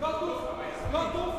Готов! Готов!